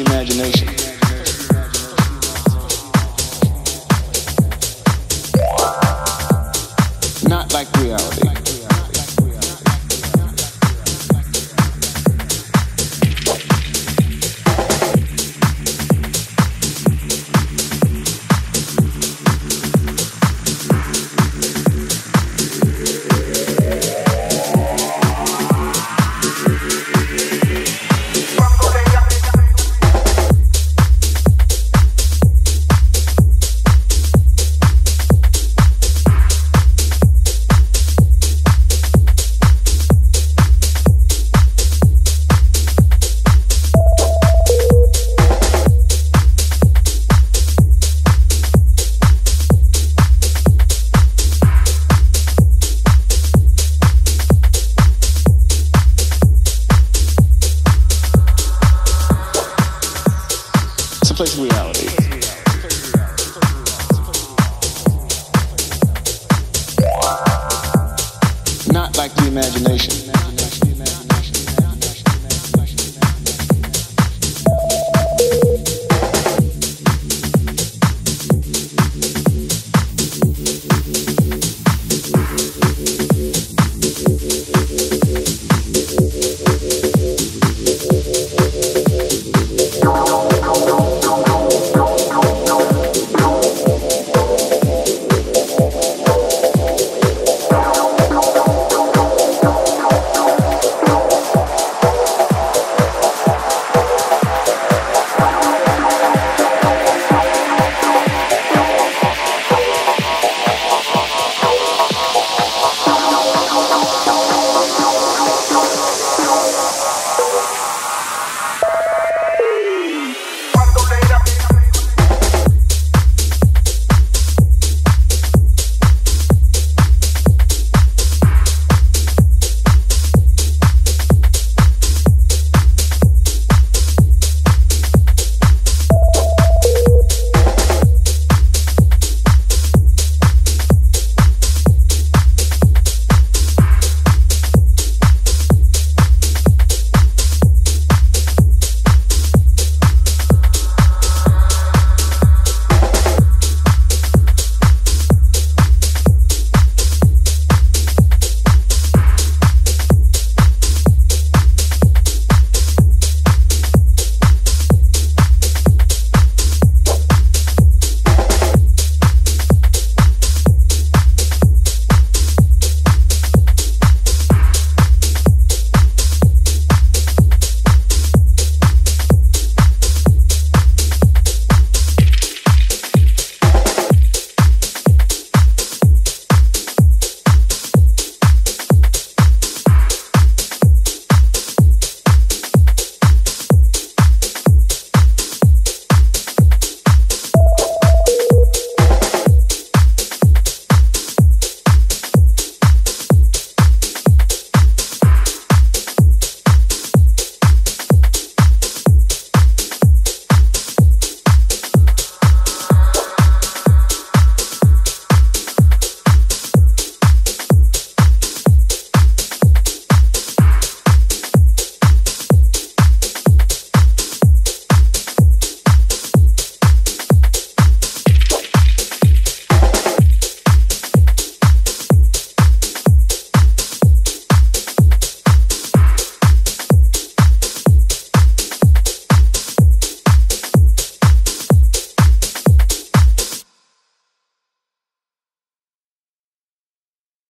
imagination. Not like reality. Place reality. Not like the imagination.